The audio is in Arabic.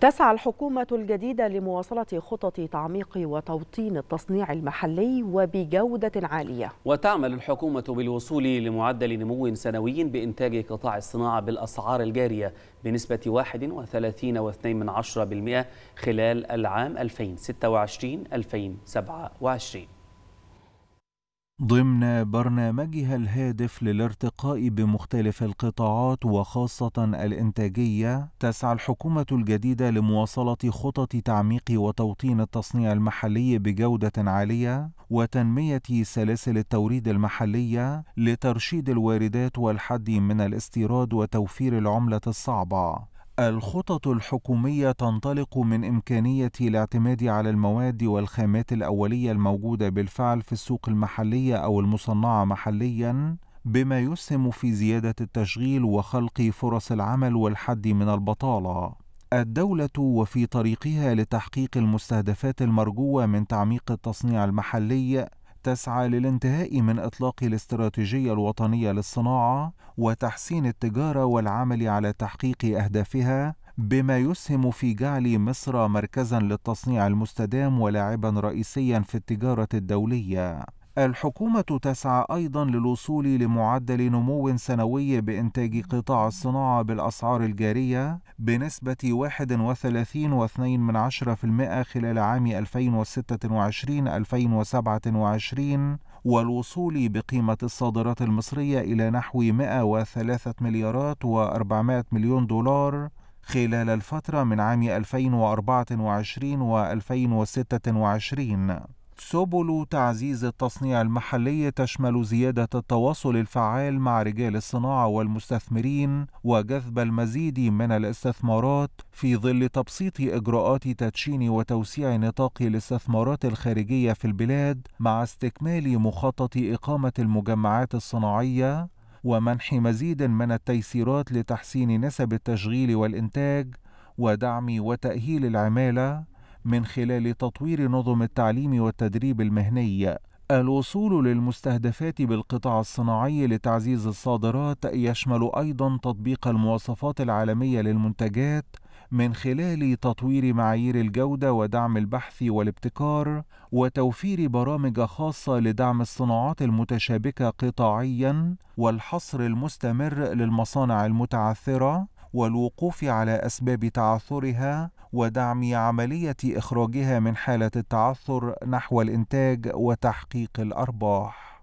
تسعى الحكومة الجديدة لمواصلة خطط تعميق وتوطين التصنيع المحلي وبجودة عالية. وتعمل الحكومة بالوصول لمعدل نمو سنوي بإنتاج قطاع الصناعة بالأسعار الجارية بنسبة 31.2% خلال العام 2026-2027 ضمن برنامجها الهادف للارتقاء بمختلف القطاعات وخاصة الإنتاجية، تسعى الحكومة الجديدة لمواصلة خطط تعميق وتوطين التصنيع المحلي بجودة عالية وتنمية سلاسل التوريد المحلية لترشيد الواردات والحد من الاستيراد وتوفير العملة الصعبة. الخطط الحكومية تنطلق من إمكانية الاعتماد على المواد والخامات الأولية الموجودة بالفعل في السوق المحلية أو المصنعة محليًا، بما يسهم في زيادة التشغيل وخلق فرص العمل والحد من البطالة. الدولة وفي طريقها لتحقيق المستهدفات المرجوة من تعميق التصنيع المحلي تسعى للانتهاء من إطلاق الاستراتيجية الوطنية للصناعة وتحسين التجارة والعمل على تحقيق أهدافها بما يسهم في جعل مصر مركزا للتصنيع المستدام ولاعبا رئيسيا في التجارة الدولية. الحكومة تسعى أيضا للوصول لمعدل نمو سنوي بإنتاج قطاع الصناعة بالأسعار الجارية بنسبة 31.2% خلال عام 2026-2027 والوصول بقيمة الصادرات المصرية إلى نحو 103 مليارات و400 مليون دولار خلال الفترة من عام 2024 و 2026 سبل تعزيز التصنيع المحلي تشمل زيادة التواصل الفعال مع رجال الصناعة والمستثمرين وجذب المزيد من الاستثمارات في ظل تبسيط إجراءات تدشين وتوسيع نطاق الاستثمارات الخارجية في البلاد مع استكمال مخطط إقامة المجمعات الصناعية ومنح مزيد من التيسيرات لتحسين نسب التشغيل والإنتاج ودعم وتأهيل العمالة من خلال تطوير نظم التعليم والتدريب المهني. الوصول للمستهدفات بالقطاع الصناعي لتعزيز الصادرات يشمل أيضا تطبيق المواصفات العالمية للمنتجات من خلال تطوير معايير الجودة ودعم البحث والابتكار وتوفير برامج خاصة لدعم الصناعات المتشابكة قطاعيا والحصر المستمر للمصانع المتعثرة. والوقوف على أسباب تعثرها ودعم عملية إخراجها من حالة التعثر نحو الإنتاج وتحقيق الأرباح.